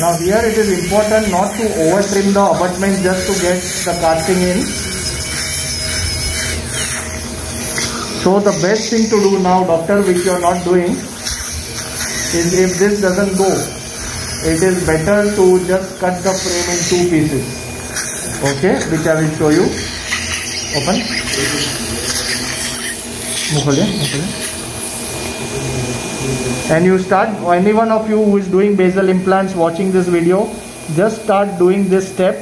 Now here it is important not to over trim the abutment just to get the casting in. So the best thing to do now doctor which you are not doing is if this doesn't go it is better to just cut the frame in two pieces. Okay? Which I will show you. Open and you start any one of you who is doing basal implants watching this video just start doing this step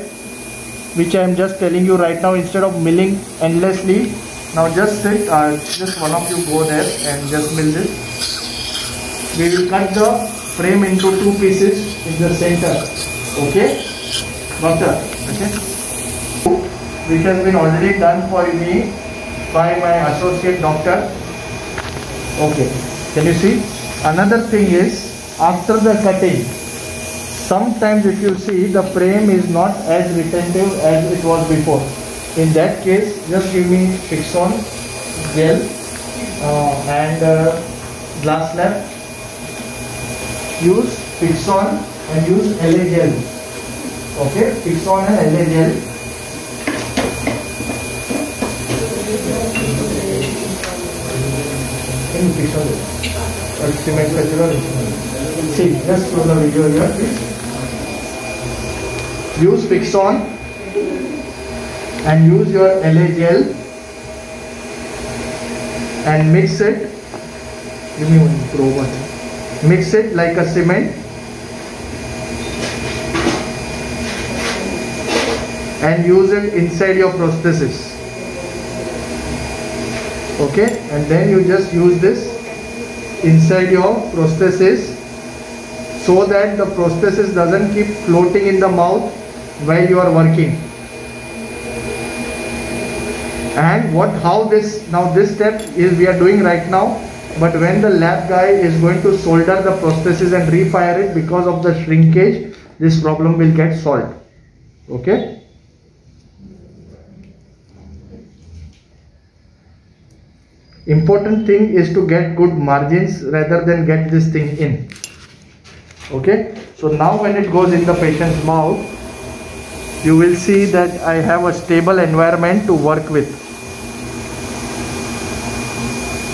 which I am just telling you right now instead of milling endlessly now just sit uh, just one of you go there and just mill this. We will cut the frame into two pieces in the center okay? Doctor okay? Which has been already done for me by my associate doctor. Okay can you see another thing is after the cutting sometimes if you see the frame is not as retentive as it was before. In that case just give me fix on gel uh, and uh, glass slab use fix on and use LA gel. Okay? Fix on and LA gel. In Fixon or cement festival. See just show the video here please use Fixon and use your LA gel and mix it. Give me one probe mix it like a cement. And use it inside your prosthesis. Okay? And then you just use this inside your prosthesis so that the prosthesis doesn't keep floating in the mouth while you are working. And what how this now this step is we are doing right now but when the lab guy is going to solder the prosthesis and refire it because of the shrinkage this problem will get solved. Okay important thing is to get good margins rather than get this thing in. Okay? So now when it goes in the patient's mouth you will see that I have a stable environment to work with.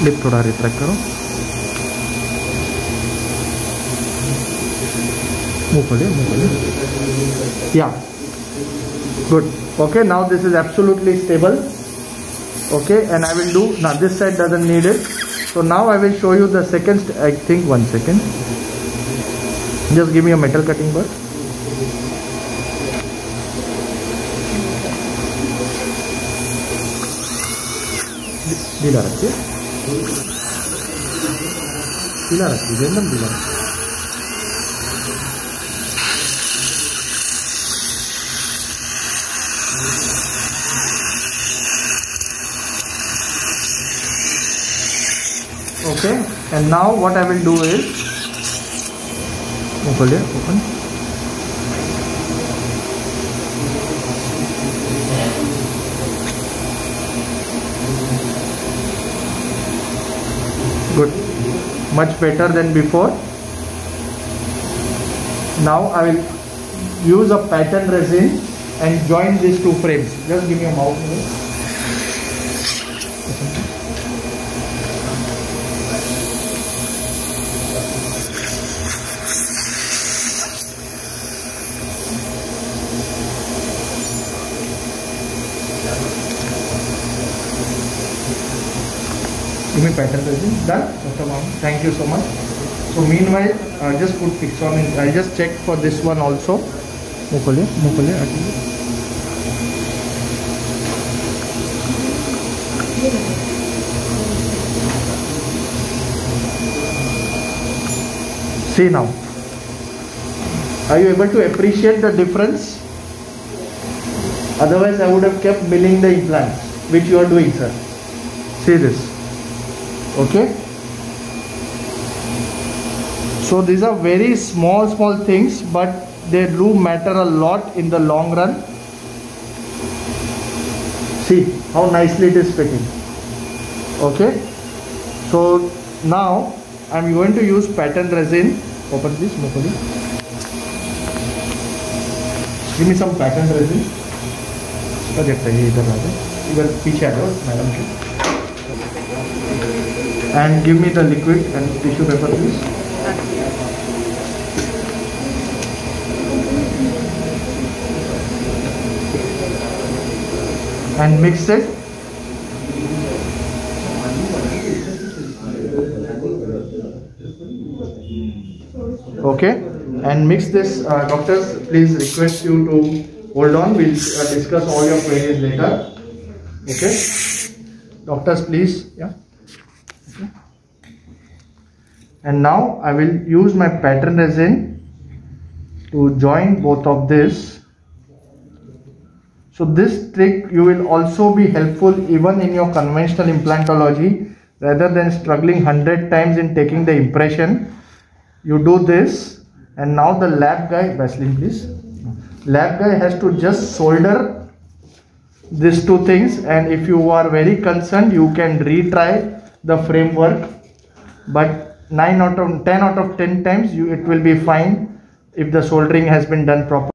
Lip thoda retract karo move move yeah. Good. Okay now this is absolutely stable okay and I will do now this side doesn't need it so now I will show you the second I think one second just give me a metal cutting bar ढीला रखिए ढीला रखिए एकदम ढीला रखिए okay. And now what I will do is open open. Good. Much better than before. Now I will use a pattern resin and join these two frames. Just give me a mouse give me pattern resin done Dr. Mom. thank you so much so meanwhile uh, just put fix on I just check for this one also Mukule, Mukule, See now. Are you able to appreciate the difference? Otherwise, I would have kept milling the implants, which you are doing, sir. See this. Okay. So these are very small, small things, but they do matter a lot in the long run. See how nicely it is fitting. Okay. So now I'm going to use pattern resin. Open this, Mukuli. Give me some pattern resin project है ये इधर आ जाए इधर पीछे आ जाओ madam के and give me the liquid and tissue paper please. And mix it. Okay, and mix this. Uh, doctors, please request you to hold on. We'll uh, discuss all your queries later. Okay, doctors, please. Yeah and now i will use my pattern resin to join both of this so this trick you will also be helpful even in your conventional implantology rather than struggling 100 times in taking the impression. You do this and now the lab guy, Vaseline please. Lab guy has to just solder these two things and if you are very concerned you can retry the framework but 9 out of 10 out of 10 times you it will be fine if the soldering has been done properly.